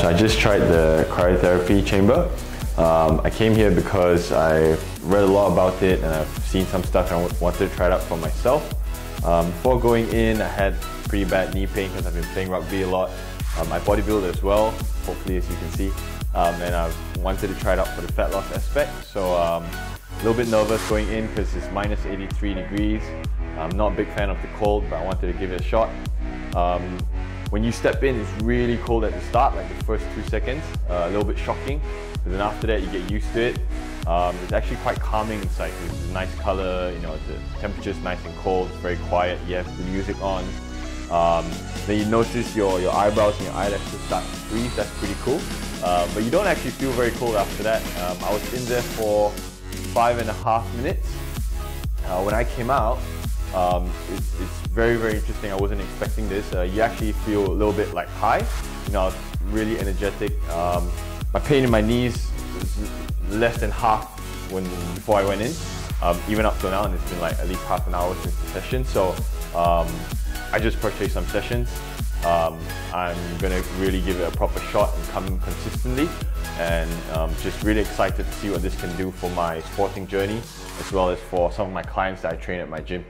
so I just tried the cryotherapy chamber. Um, I came here because I read a lot about it and I've seen some stuff and I wanted to try it out for myself. Um, before going in, I had pretty bad knee pain because I've been playing rugby a lot. Um, I bodybuild as well, hopefully as you can see. Um, and I wanted to try it out for the fat loss aspect. So um, a little bit nervous going in because it's minus 83 degrees. I'm not a big fan of the cold, but I wanted to give it a shot. Um, when you step in, it's really cold at the start, like the first two seconds, uh, a little bit shocking. But then after that, you get used to it. Um, it's actually quite calming inside. It's a nice color, you know, the temperature's nice and cold, it's very quiet. You have the music on. Um, then you notice your, your eyebrows and your eyelashes start to freeze. That's pretty cool. Uh, but you don't actually feel very cold after that. Um, I was in there for five and a half minutes. Uh, when I came out, um, it's, it's, very, very interesting. I wasn't expecting this. Uh, you actually feel a little bit like high, you know, really energetic. Um, my pain in my knees was less than half when before I went in, um, even up to now, and it's been like at least half an hour since the session. So um, I just purchased some sessions. Um, I'm gonna really give it a proper shot and come consistently and um, just really excited to see what this can do for my sporting journey as well as for some of my clients that I train at my gym.